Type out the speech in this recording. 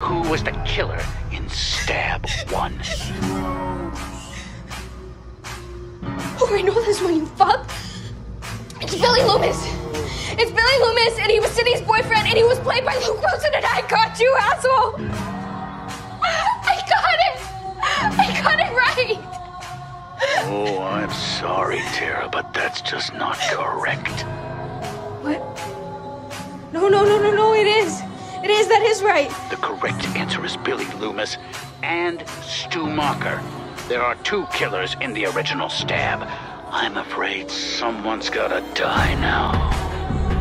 Who was the killer in Stab 1? Oh, I know this one, you fuck! It's Billy Loomis! It's Billy Loomis, and he was Sidney's boyfriend, and he was played by Luke Wilson, and I got you, asshole! I got it! I got it right! Oh, I'm sorry, Tara, but that's just not correct. That is right! The correct answer is Billy Loomis and Stu Macher. There are two killers in the original stab. I'm afraid someone's gotta die now.